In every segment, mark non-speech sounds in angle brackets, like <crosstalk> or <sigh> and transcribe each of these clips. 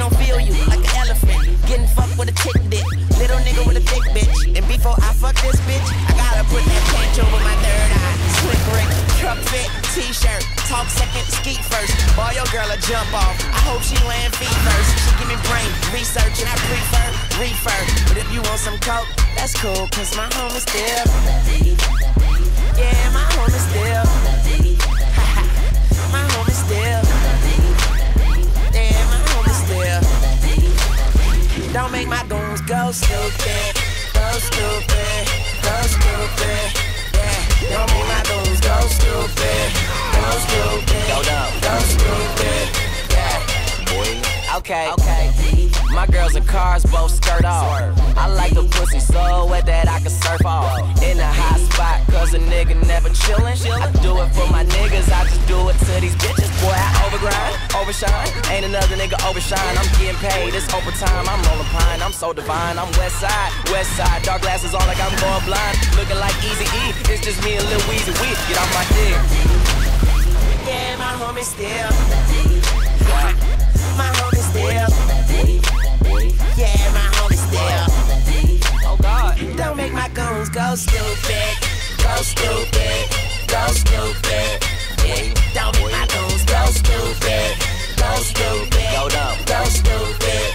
gon' feel you like an elephant. Getting fucked with a tick dick. Little nigga with a thick bitch. And before I fuck this bitch, I gotta put that patch over my third eye. Slick Rick, truck fit, t-shirt. Talk second, skeet first. Boy, your girl a jump off. I hope she land feet first. She give me brain, research, and I prefer refer. But if you want some coke, that's cool, cause my home is still. Yeah, my home is still. Stupid. Go stupid. Go stupid. Yeah. Don't make my goons go stupid. Go stupid. Go dumb. Go stupid. Yeah. Boy. Okay. Okay. My girls and cars both skirt off. I like the pussy so wet that I can surf off. In a hot spot, cause a nigga never chillin'. I do it for my niggas, I just do it to these bitches. Boy, I overgrind, overshine. Ain't another nigga overshine. I'm getting paid, it's overtime. I'm rolling pine, I'm so divine. I'm west side, west side. Dark glasses on like I'm going blind. Looking like Easy E. It's just me and Lil Weezy. We get off my dick. Yeah, my homie still. My homie still. Yeah, my homie still. Oh God. Don't make my goons go stupid. Go stupid. Go stupid. Yeah. Don't make my goons go stupid. Go stupid. Go stupid.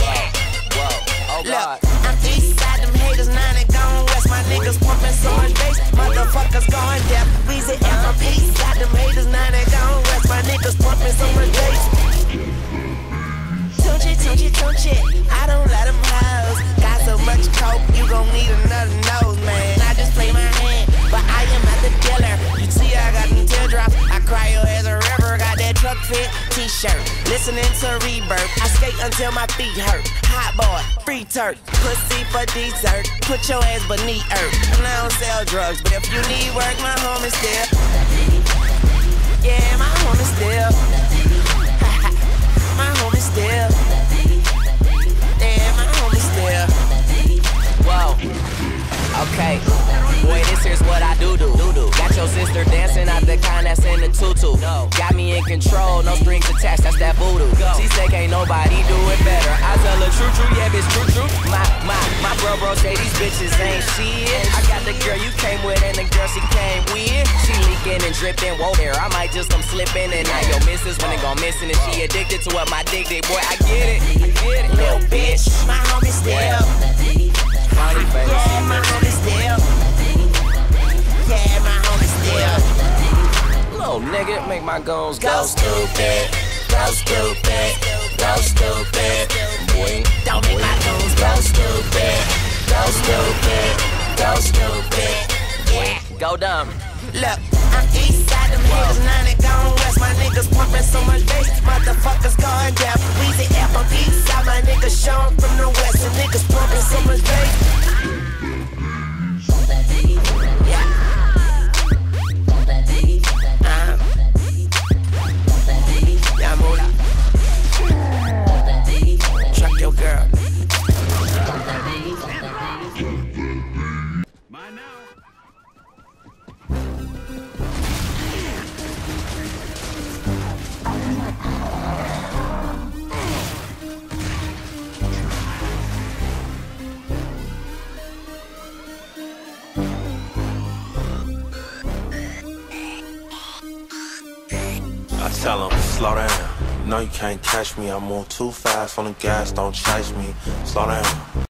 Yeah. Whoa. Oh Look, I'm east side, them haters, nine and gone west. My niggas pumping so much bass, motherfuckers going deaf. Them haters, nine and gone west. My niggas pumping so much bass. I don't let them hoes. Got so much coke, you gon' need another fit t-shirt. Listening to Rebirth. I skate until my feet hurt. Hot boy, free Turk. Pussy for dessert. Put your ass beneath earth. And I don't sell drugs, but if you need work, my is still. Yeah, my home is still. <laughs> my home is still. Yeah, my home is still. Whoa. Okay. Boy, this here's what I do do. Got your sister dancing out the kind that's in the tutu. In control, no strings attached, that's that voodoo. She say can't nobody do it better. I tell her true, true, yeah, bitch, true, true. My, my, my bro, bro say these bitches ain't shit. I got the girl you came with and the girl she came with. She leaking and dripping, whoa there. I might just come slipping and now your missus when it go missing and she addicted to what my dick did. Boy, I get it, I get it. Little bitch, my home is still. Funny face. Yeah, my home my goals Go stupid, go stupid, go stupid. boy. Don't make my goons go stupid, go stupid, go stupid. Yeah. Go dumb. Look, I'm east side, them haters, nine and gone west. My niggas pumping so much bass, motherfuckers going down. Weezy F, I'm east side, my niggas showing from the west. And niggas pumping so much bass. I tell them, slow down. No, you can't catch me. I move too fast on the gas, don't chase me. Slow down.